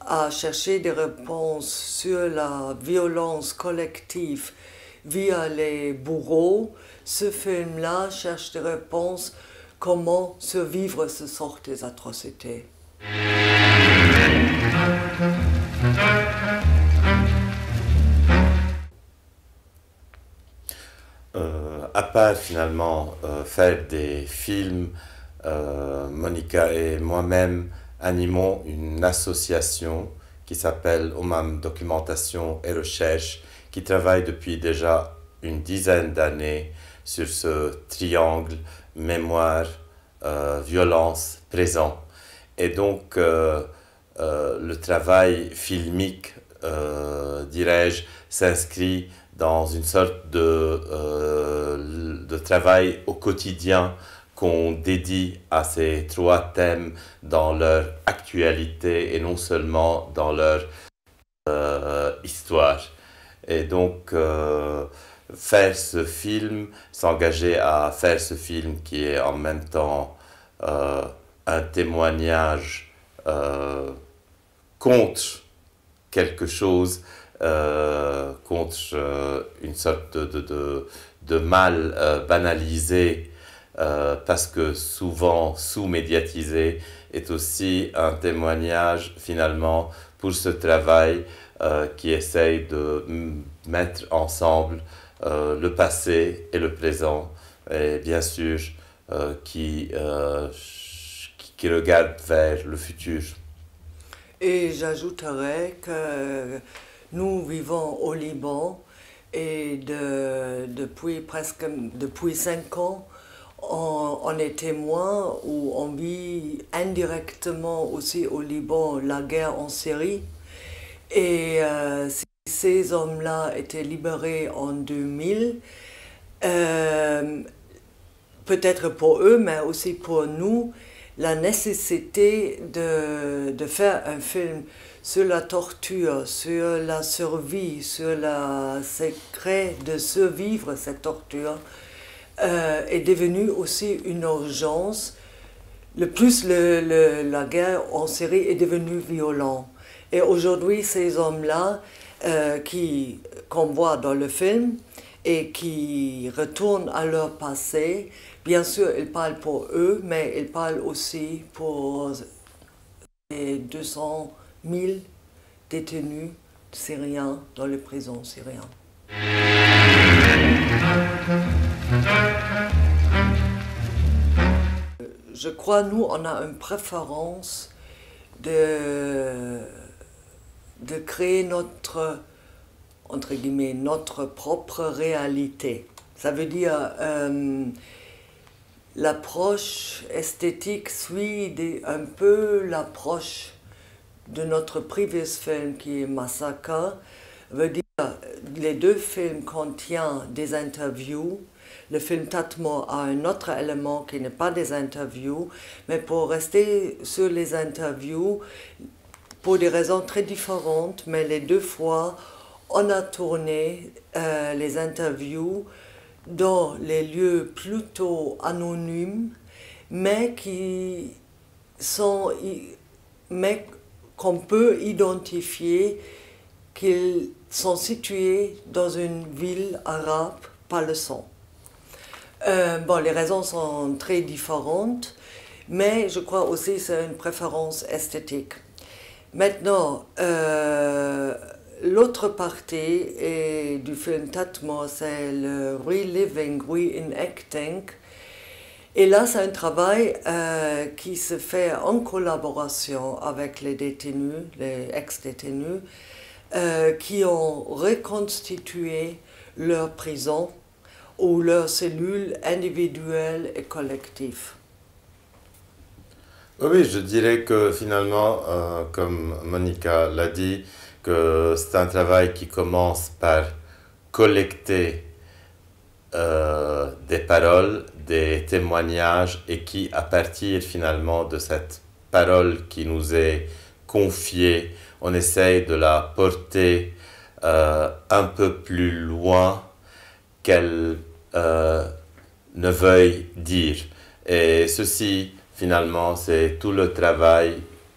a cherché des réponses sur la violence collective via les bourreaux, ce film-là cherche des réponses comment survivre ce sort des atrocités. Euh, part finalement euh, faire des films, euh, Monica et moi-même animons une association qui s'appelle OMAM Documentation et Recherche, qui travaille depuis déjà une dizaine d'années sur ce triangle mémoire, violence, présent. Et donc, euh, euh, le travail filmique, euh, dirais-je, s'inscrit dans une sorte de, de travail au quotidien qu'on dédie à ces trois thèmes dans leur actualité et non seulement dans leur histoire. Et donc, faire ce film, s'engager à faire ce film qui est en même temps un témoignage euh, contre quelque chose, euh, contre euh, une sorte de, de, de, mal banalisé, parce que souvent sous-médiatisé, est aussi un témoignage finalement pour ce travail qui essaye de mettre ensemble le passé et le présent, et bien sûr qui qui regarde vers le futur. Et j'ajouterais que nous vivons au Liban et de, depuis presque depuis cinq ans, on, est témoin ou on vit indirectement aussi au Liban la guerre en Syrie. Et euh, Ces hommes-là étaient libérés en 2000. Euh, peut-être pour eux, mais aussi pour nous, la nécessité de, de, faire un film sur la torture, sur la survie, sur le secret de survivre cette torture, euh, est devenue aussi une urgence. Le plus le, la guerre en Syrie est devenue violente. Et aujourd'hui, ces hommes-là, euh, qui qu'on voit dans le film et qui retournent à leur passé, bien sûr, ils parlent pour eux, mais ils parlent aussi pour les 200 000 détenus syriens dans les prisons syriennes. Je crois, nous, on a une préférence de, créer notre, entre guillemets, notre propre réalité. Ça veut dire, euh, l'approche esthétique suit un peu l'approche de notre previous film qui est Massacre. Veut dire, les deux films contiennent des interviews. Le film Tatmo a un autre élément qui n'est pas des interviews, mais pour rester sur les interviews, pour des raisons très différentes, mais les deux fois, on a tourné euh, les interviews dans les lieux plutôt anonymes, mais qui sont, mais qu'on peut identifier qu'ils sont situés dans une ville arabe son. Euh, bon, les raisons sont très différentes, mais je crois aussi que c'est une préférence esthétique. Maintenant, euh, l'autre partie du film Tatmo, c'est le reliving, reenacting. Et là, c'est un travail euh, qui se fait en collaboration avec les détenus, les ex-détenus, euh, qui ont reconstitué leur prison ou leurs cellules individuelles et collectives. Oui, je dirais que finalement, euh, comme Monica l'a dit, que c'est un travail qui commence par collecter euh, des paroles, des témoignages et qui, à partir finalement de cette parole qui nous est confiée, on essaye de la porter euh, un peu plus loin qu'elle ne veuille dire. Et ceci, finalement, c'est tout le travail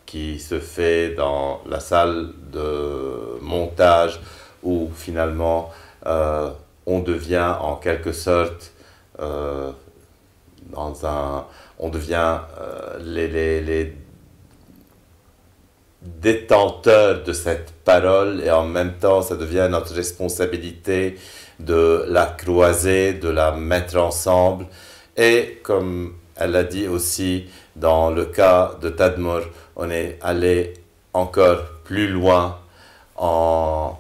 qui se fait dans la salle de montage où finalement euh, on devient en quelque sorte euh, dans un on devient euh, les, les, les, détenteurs de cette parole et en même temps ça devient notre responsabilité de la croiser, de la mettre ensemble. Et comme elle l'a dit aussi dans le cas de Tadmor, on est allé encore plus loin en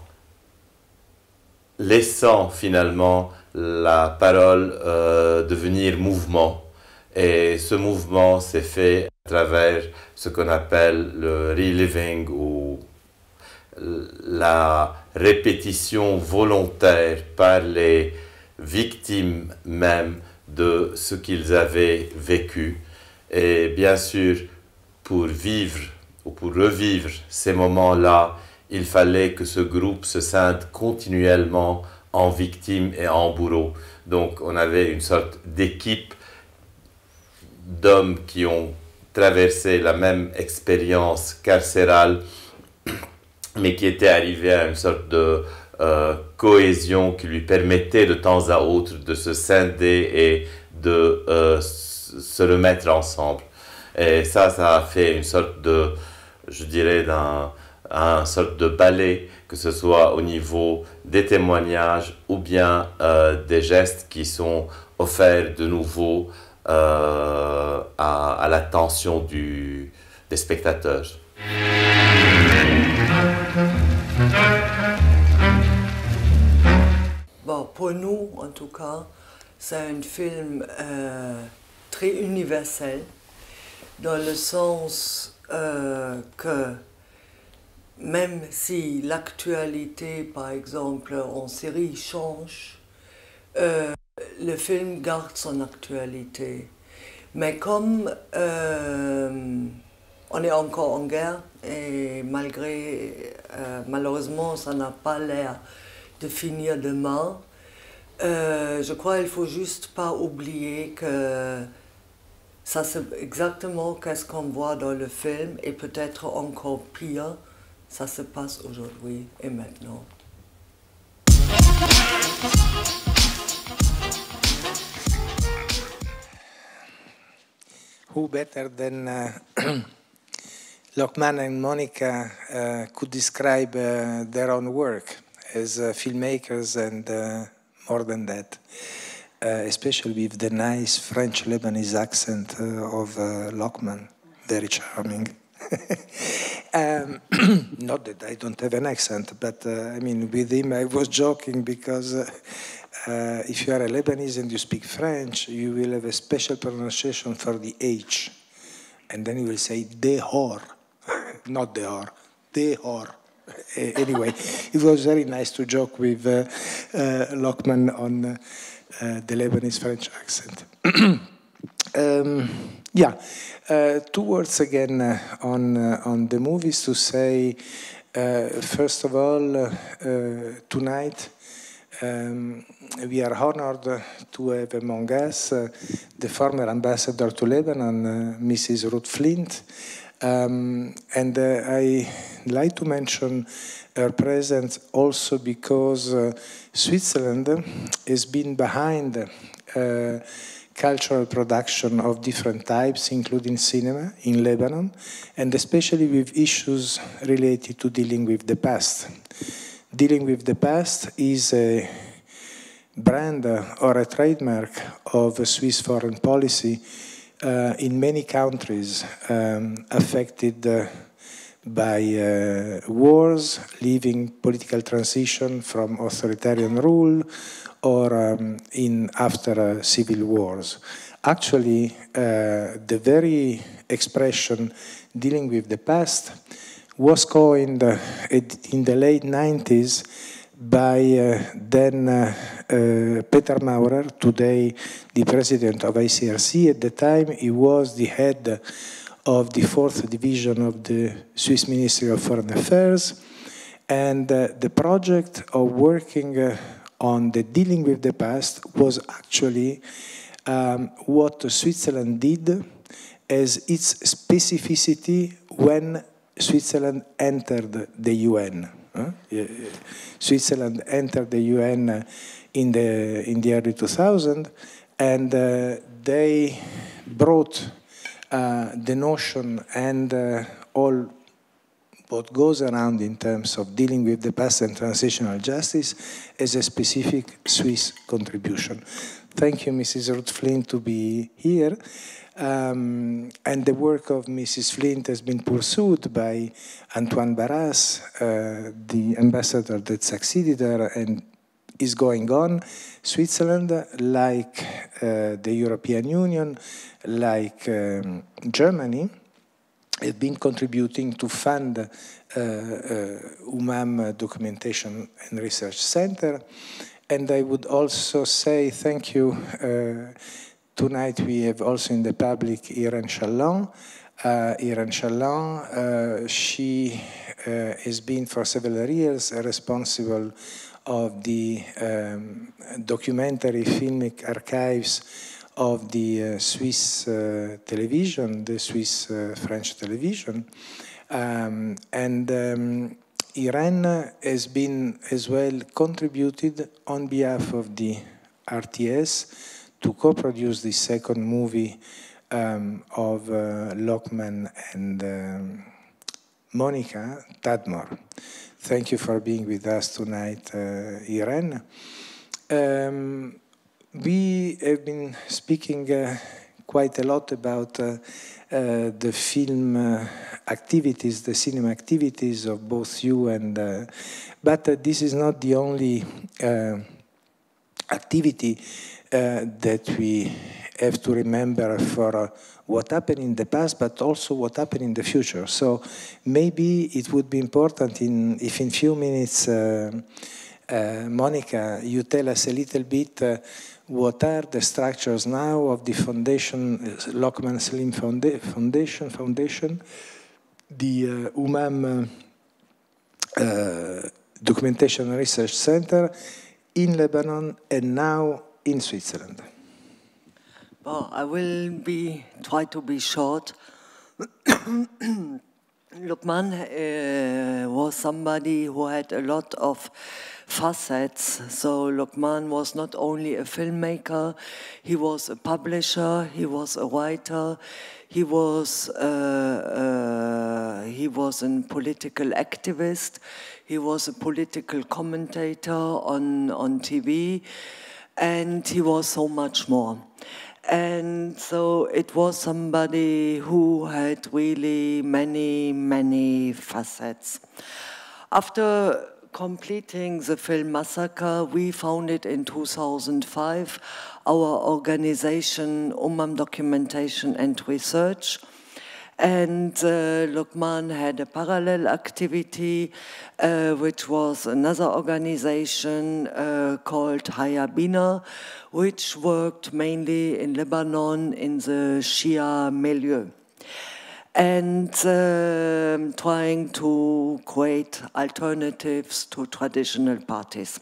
laissant finalement la parole euh, devenir mouvement. Et ce mouvement s'est fait à travers ce qu'on appelle le reliving ou la répétition volontaire par les victimes même de ce qu'ils avaient vécu. Et bien sûr, pour vivre ou pour revivre ces moments-là, il fallait que ce groupe se sente continuellement en victime et en bourreau. Donc on avait une sorte d'équipe d'hommes qui ont traversé la même expérience carcérale, mais qui étaient arrivés à une sorte de euh, cohésion qui lui permettait de temps à autre de se scinder et de euh, se remettre ensemble. Et ça, ça a fait une sorte de, je dirais, d'un un sorte de ballet, que ce soit au niveau des témoignages ou bien euh, des gestes qui sont offerts de nouveau à, à l'attention des spectateurs. pour nous, en tout cas, c'est un film euh, très universel, dans le sens euh, que même si l'actualité, par exemple, en série change, euh, le film garde son actualité. Mais comme euh, on est encore en guerre et malgré, malheureusement, ça n'a pas l'air de finir demain, je crois qu'il faut juste pas oublier que ça c'est exactement qu'est-ce qu'on voit dans le film et peut-être encore pire ça se passe aujourd'hui et maintenant. Who better than uh, Lockman and Monica uh, could describe uh, their own work as uh, filmmakers and uh, more than that, especially with the nice French Lebanese accent of Lokman, very charming. um, not that I don't have an accent, but uh, I mean, with him I was joking because uh, uh, if you are a Lebanese and you speak French, you will have a special pronunciation for the H. And then you will say dehor, not dehor, dehor. anyway, it was very nice to joke with uh, uh, Lokman on uh, the Lebanese French accent. um, yeah, uh, two words again uh, on uh, on the movies to say. Uh, first of all, uh, tonight um, we are honored to have among us the former ambassador to Lebanon, Mrs. Ruth Flint, um, and uh, I like to mention her presence also because uh, Switzerland has been behind uh, cultural production of different types, including cinema in Lebanon, and especially with issues related to dealing with the past. Dealing with the past is a brand or a trademark of Swiss foreign policy uh, in many countries um, affected uh, by uh, wars, leaving political transition from authoritarian rule or um, in after uh, civil wars. Actually, uh, the very expression dealing with the past was coined uh, in the late 90s by uh, then uh, uh, Peter Maurer, today the president of ICRC. At the time, he was the head of the fourth division of the Swiss Ministry of Foreign Affairs. And the project of working on the dealing with the past was actually um, what Switzerland did as its specificity when Switzerland entered the UN. Switzerland entered the UN in the in the early 2000s, and uh, they brought uh, the notion and uh, all what goes around in terms of dealing with the past and transitional justice as a specific Swiss contribution. Thank you, Mrs. Ruth Flint, to be here. Um, and the work of Mrs. Flint has been pursued by Antoine Barras, uh, the ambassador that succeeded her and is going on. Switzerland, like uh, the European Union, like um, Germany, have been contributing to fund uh, uh, UMAM Documentation and Research Center. And I would also say thank you. Tonight we have also in the public Irene Challand. Uh, Irene Challand, uh, she uh, has been for several years responsible of the um, documentary filmic archives of the uh, Swiss uh, television, the Swiss uh, French television. Um, and um, Irene has been as well contributed on behalf of the RTS to co-produce the second movie um, of uh, Lokman and um, Monika Tadmor. Thank you for being with us tonight, uh, Irene. Um, we have been speaking uh, quite a lot about uh, uh, the film uh, activities, the cinema activities of both you and, uh, but this is not the only activity that we have to remember for what happened in the past, but also what happened in the future. So maybe it would be important in, if in few minutes, uh, uh, Monika, you tell us a little bit uh, what are the structures now of the foundation, uh, Lokman Slim Founda Foundation, Foundation, the uh, UMAM uh, Documentation Research Center in Lebanon and now in Switzerland. Well, I will be try to be short. Lokman uh, was somebody who had a lot of facets. So Lokman was not only a filmmaker, he was a publisher, he was a writer, he was uh, uh, he was a political activist, he was a political commentator on on TV, and he was so much more. And so it was somebody who had really many, many facets. After completing the film Massaker, we founded in 2005 our organization, Umam Documentation and Research. And uh, had a parallel activity, uh, which was another organization uh, called Hayya Bina, which worked mainly in Lebanon in the Shia milieu and um, trying to create alternatives to traditional parties.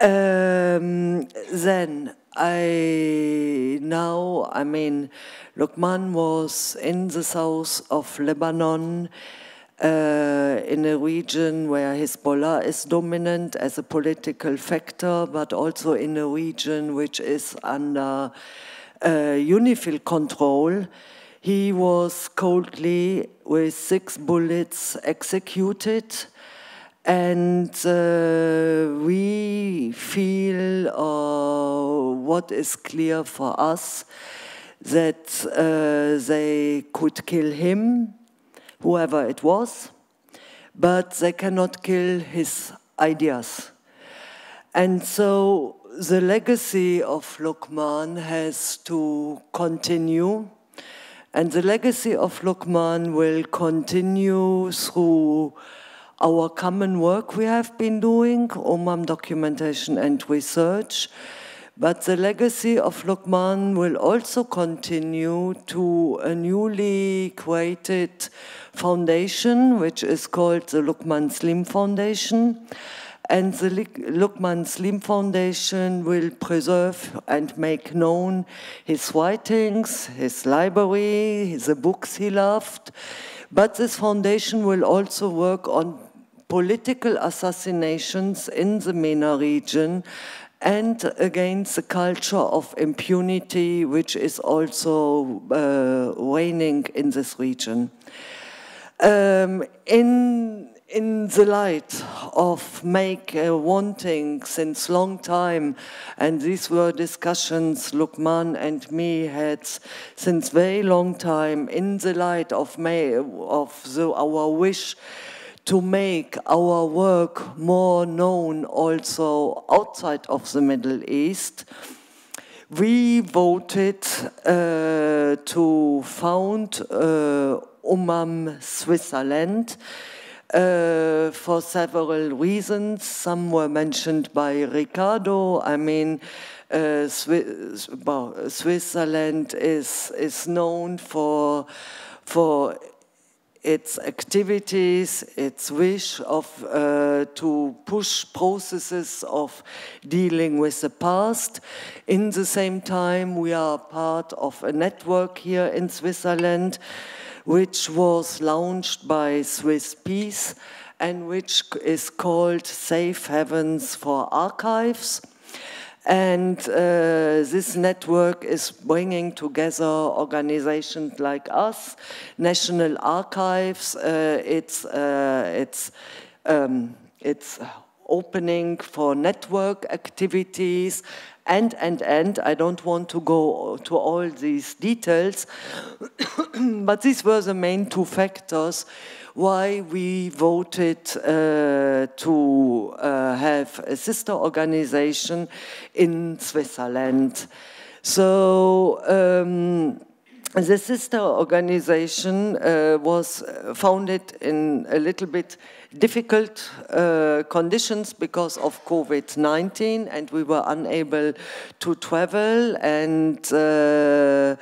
Um, then I now, I mean, Lokman was in the south of Lebanon, uh, in a region where Hezbollah is dominant as a political factor, but also in a region which is under uh, UNIFIL control. He was coldly, with six bullets, executed and uh, we feel uh, what is clear for us that uh, they could kill him, whoever it was, but they cannot kill his ideas. And so the legacy of Lokman has to continue. And the legacy of Lokman will continue through our common work we have been doing, Umam documentation and research, but the legacy of Lokman will also continue to a newly created foundation, which is called the Lokman Slim Foundation. And the Lokman Slim Foundation will preserve and make known his writings, his library, the books he loved. But this foundation will also work on political assassinations in the MENA region and against the culture of impunity which is also uh, reigning in this region. Um, in, in the light of make uh, wanting since long time, and these were discussions Lokman and me had since very long time, in the light of, may, of the, our wish to make our work more known also outside of the Middle East, we voted uh, to found uh, Umam Switzerland uh, for several reasons. Some were mentioned by Riccardo. I mean, uh, Swiss, well, Switzerland is, is known for, for its activities, its wish of uh, to push processes of dealing with the past. In the same time, we are part of a network here in Switzerland, which was launched by Swiss Peace and which is called Safe Havens for Archives. And uh, this network is bringing together organizations like us, national archives. Uh, it's uh, it's um, it's opening for network activities and and and I don't want to go to all these details, but these were the main two factors why we voted uh, to uh, have a sister organization in Switzerland. So um, the sister organization uh, was founded in a little bit difficult uh, conditions because of COVID-19 and we were unable to travel and uh,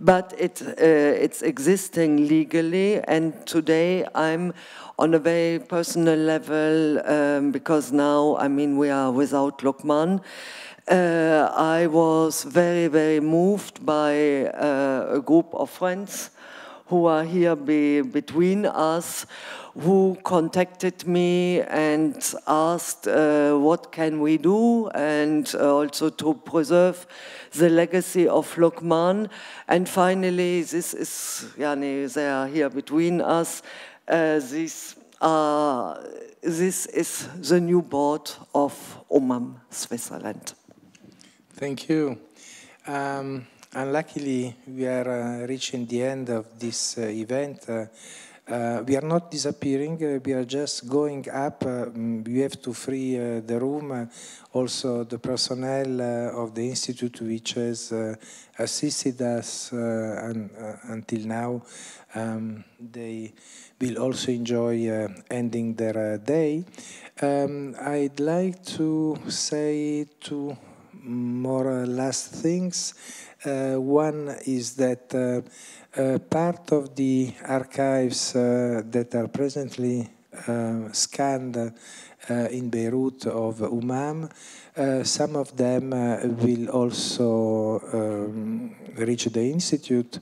but it, uh, it's existing legally and today I'm on a very personal level um, because now I mean we are without Lokman. Uh, I was very, very moved by uh, a group of friends who are here be, between us, who contacted me and asked uh, what can we do and also to preserve the legacy of Lokman. And finally, this is, yani, they are here between us. Uh, this, uh, this is the new board of UMAM Switzerland. Thank you. Um, unluckily, we are uh, reaching the end of this uh, event. Uh, uh we are not disappearing, uh, we are just going up. Uh, mm, we have to free the room. also, the personnel of the Institute, which has assisted us un until now, um, they will also enjoy ending their day. Um, I'd like to say two more last things. Uh, one is that uh, uh, part of the archives that are presently scanned in Beirut of UMAM, some of them will also um, reach the Institute.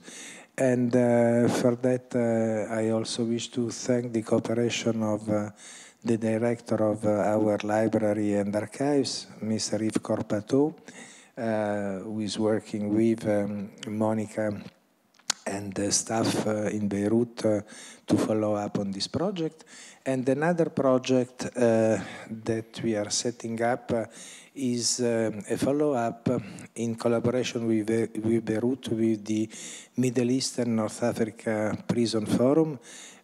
And uh, for that, uh, I also wish to thank the cooperation of uh, the director of our library and archives, Mr. Yves Corpato, uh, who is working with um, Monika and the staff uh, in Beirut uh, to follow up on this project. And another project uh, that we are setting up uh, is um, a follow-up in collaboration with, with Beirut with the Middle East and North Africa Prison Forum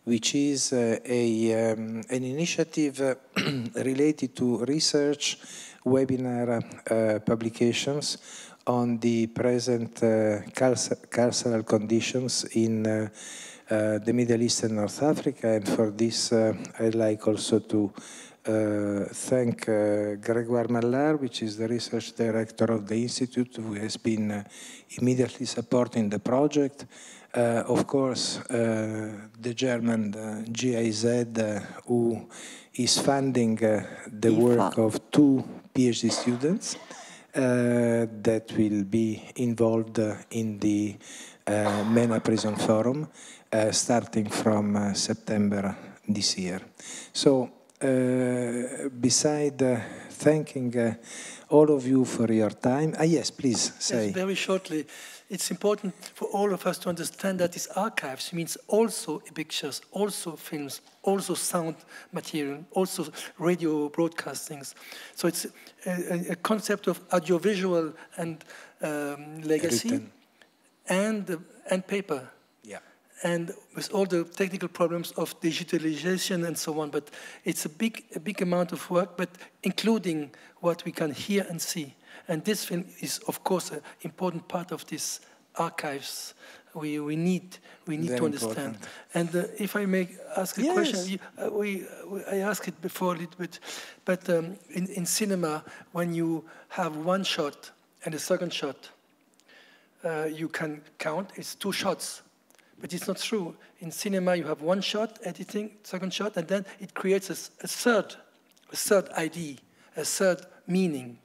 which is uh, a, um, an initiative uh, related to research webinar uh, publications on the present carceral conditions in uh, the Middle East and North Africa. And for this, uh, I'd like also to uh, thank Gregoire Mallard, which is the research director of the Institute, who has been immediately supporting the project. Uh, of course, uh, the German uh, GIZ, who is funding the work of two PhD students uh, that will be involved in the uh, MENA Prison Forum uh, starting from September this year. So, beside thanking all of you for your time. Ah, yes, please say. Yes, very shortly it's important for all of us to understand that these archives means also pictures, also films, also sound material, also radio broadcastings. So it's a, a concept of audiovisual and um, legacy and, and paper. Yeah. And with all the technical problems of digitalization and so on, but it's a big, a big amount of work, but including what we can hear and see. And this film is, of course, an important part of these archives. We, we need we need Very to understand. Important. And uh, if I may ask a yes. question, you, uh, we, we, I asked it before a little bit, but um, in, in cinema, when you have one shot and a second shot, uh, you can count, it's two shots. But it's not true. In cinema, you have one shot, editing, second shot, and then it creates a, a third, a third ID, a third meaning.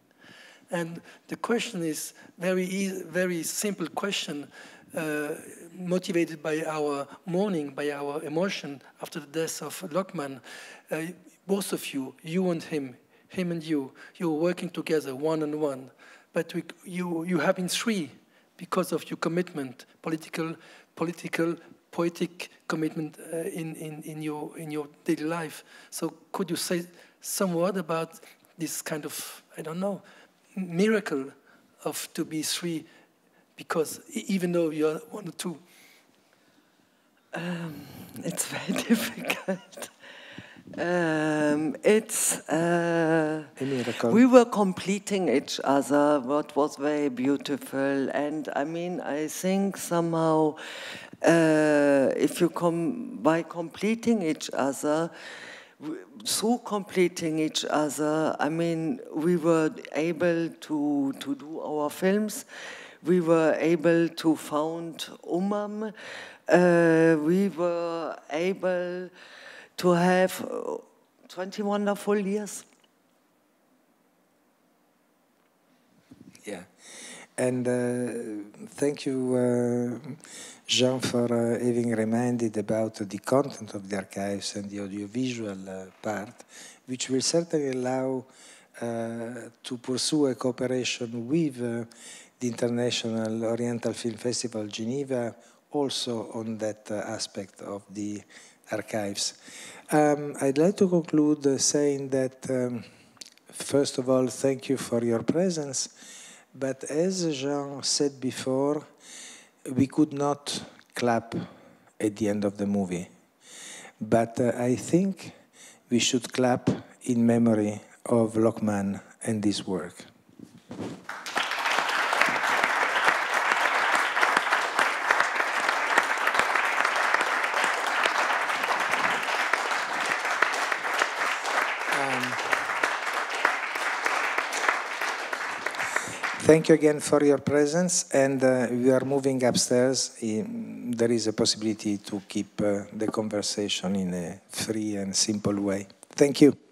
And the question is very, very simple question, uh, motivated by our mourning, by our emotion after the death of Lokman. Uh, both of you, you and him, him and you, you were working together one on one. But we, you, you have been three because of your commitment, political, political, poetic commitment uh, in, in, in, your, in your daily life. So could you say some word about this kind of, I don't know, miracle of to be three, because even though you're one or two. Um, it's very difficult. Um, it's uh. We were completing each other, what was very beautiful, and I mean, I think somehow, uh, if you come by completing each other, through completing each other, I mean, we were able to to do our films. We were able to found Umam. Uh, we were able to have uh, 20 wonderful years. Yeah. And uh, thank you, uh, Jean, for uh, having reminded about the content of the archives and the audiovisual uh, part, which will certainly allow uh, to pursue a cooperation with uh, the International Oriental Film Festival Geneva also on that aspect of the archives. Um, I'd like to conclude saying that, um, first of all, thank you for your presence. But as Jean said before, we could not clap at the end of the movie. But uh, I think we should clap in memory of Lokman and his work. Thank you again for your presence, and uh, we are moving upstairs. There is a possibility to keep uh, the conversation in a free and simple way. Thank you.